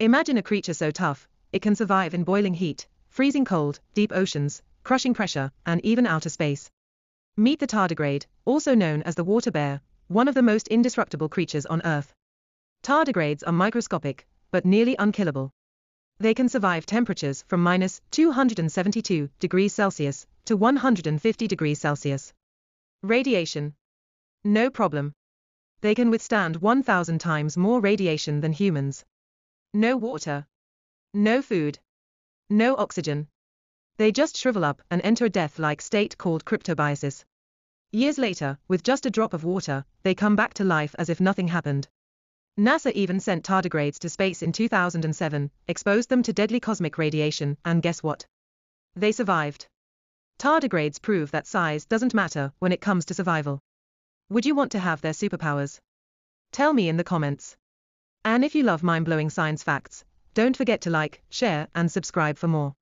Imagine a creature so tough, it can survive in boiling heat, freezing cold, deep oceans, crushing pressure, and even outer space. Meet the tardigrade, also known as the water bear, one of the most indestructible creatures on Earth. Tardigrades are microscopic, but nearly unkillable. They can survive temperatures from minus 272 degrees Celsius to 150 degrees Celsius. Radiation. No problem. They can withstand 1000 times more radiation than humans. No water. No food. No oxygen. They just shrivel up and enter a death-like state called cryptobiosis. Years later, with just a drop of water, they come back to life as if nothing happened. NASA even sent tardigrades to space in 2007, exposed them to deadly cosmic radiation, and guess what? They survived. Tardigrades prove that size doesn't matter when it comes to survival. Would you want to have their superpowers? Tell me in the comments. And if you love mind-blowing science facts, don't forget to like, share, and subscribe for more.